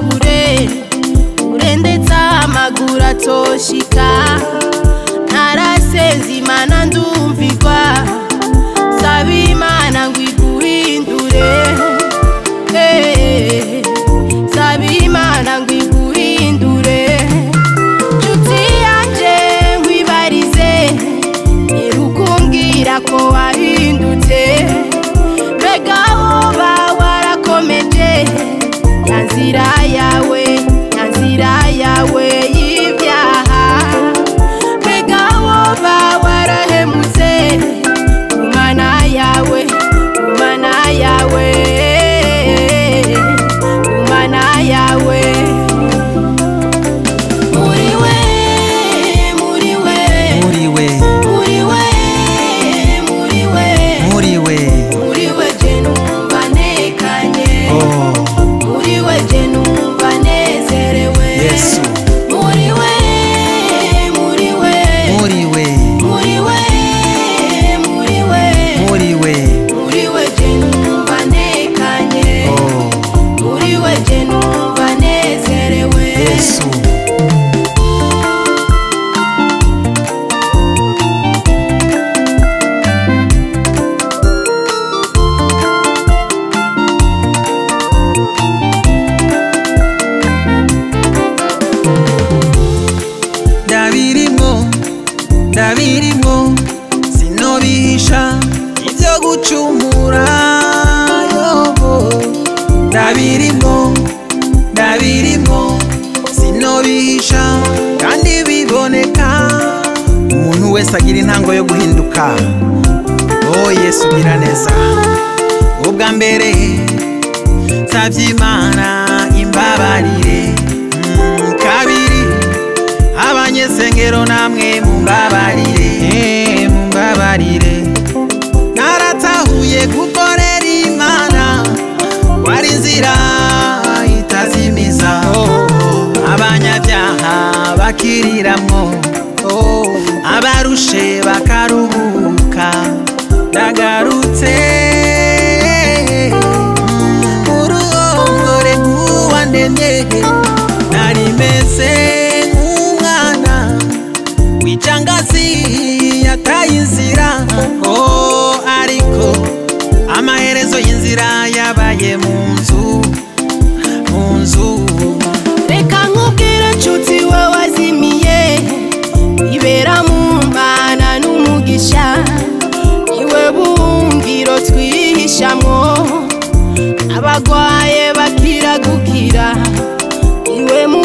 kure urendetsa amaguru atoshika ntarasenza imana ndumvirwa ndabirimwo ndabirimwo sinobihisha ibyo gucumura yobo. Ndabirimwo ndabirimwo sinobihisha kandi biboneka. Umuntu wese agira intango yo guhinduka. Oh yesu ugira neza. Ubwa mbere nsabye imana namwe mumbabarire eh, mumbabarire. Naratahuye gukorera imana wari inzira itazimiza. Abanyabyaha bakiriramwo abarushe bakaruhuka ndagarutse. Uruhongore rw'uwandemye nari meze mu nzu mu nzu reka nkubwire nshuti we wazimiye ibera mu mana n'umugisha. Iwe bumviro twihishamwo abagwaye bakira gukira iwe mu